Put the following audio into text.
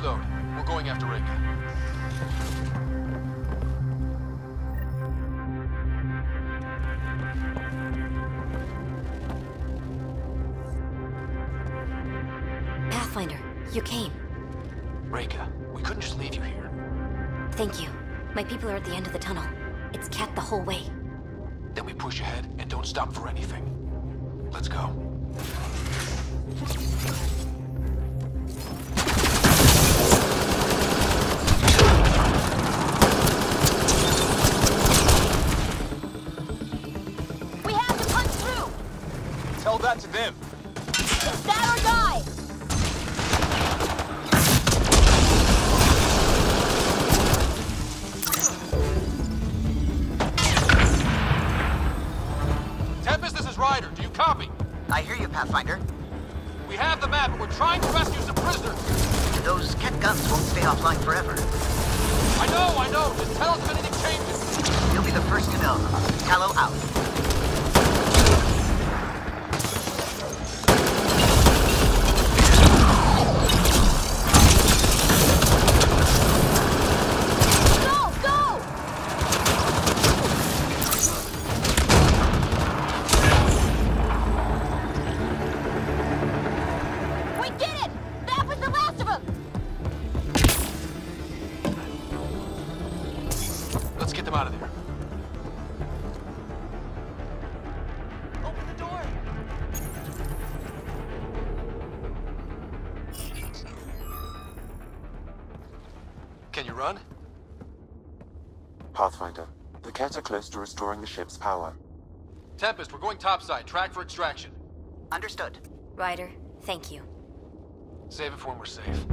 reload. We're going after Raeka. Pathfinder, you came. Raeka, we couldn't just leave you here. Thank you. My people are at the end of the tunnel. It's Kett the whole way. Then we push ahead and don't stop for anything. Let's go. Tell that to them. It's that or die! Tempest, this is Ryder. Do you copy? I hear you, Pathfinder. We have the map, but we're trying to rescue some prisoners. Those Kett guns won't stay offline forever. I know, I know. Just tell us if anything changes. You'll be the first to know. Kallo out. Out of there. Open the door. Can you run? Pathfinder, the Kett are close to restoring the ship's power. Tempest, we're going topside. Track for extraction. Understood. Ryder, thank you. Save it for when we're safe.